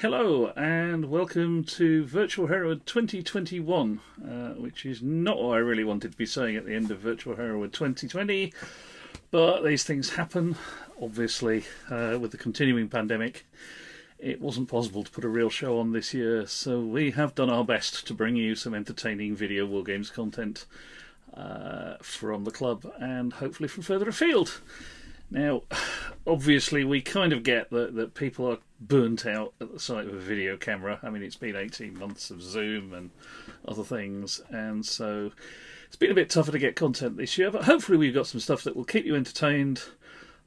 Hello and welcome to Virtual Hereward 2021, uh, which is not what I really wanted to be saying at the end of Virtual Hereward 2020, but these things happen. Obviously, uh, with the continuing pandemic, it wasn't possible to put a real show on this year, so we have done our best to bring you some entertaining video war games content uh, from the club and hopefully from further afield. Now, obviously, we kind of get that, that people are burnt out at the sight of a video camera. I mean, it's been 18 months of Zoom and other things, and so it's been a bit tougher to get content this year, but hopefully, we've got some stuff that will keep you entertained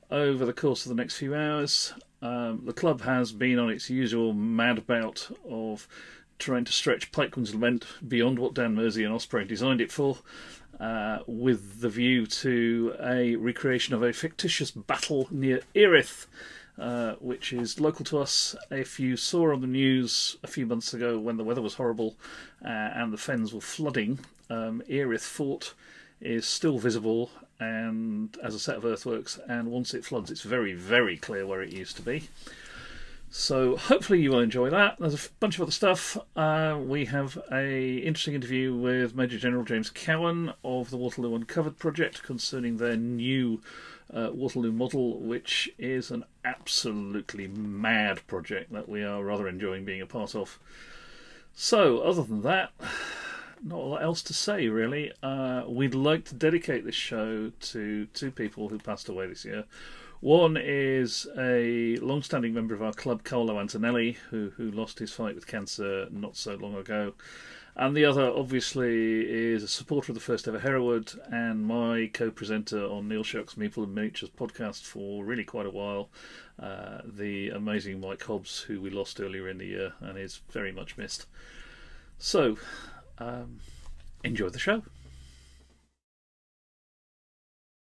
over the course of the next few hours. Um, the club has been on its usual mad bout of trying to stretch Pikeman's Lament beyond what Dan Mersey and Osprey designed it for, uh, with the view to a recreation of a fictitious battle near Earith, uh, which is local to us. If you saw on the news a few months ago when the weather was horrible uh, and the fens were flooding, um, Earith Fort is still visible and as a set of earthworks, and once it floods, it's very, very clear where it used to be. So hopefully you will enjoy that. There's a bunch of other stuff. Uh, we have a interesting interview with Major General James Cowan of the Waterloo Uncovered project concerning their new uh, Waterloo model, which is an absolutely mad project that we are rather enjoying being a part of. So other than that, not a lot else to say really. Uh, we'd like to dedicate this show to two people who passed away this year. One is a long-standing member of our club, Carlo Antonelli, who who lost his fight with cancer not so long ago, and the other, obviously, is a supporter of the first ever Hereward and my co-presenter on Neil Shuck's Meeple and Miniatures podcast for really quite a while. Uh, the amazing Mike Hobbs, who we lost earlier in the year and is very much missed. So, um, enjoy the show.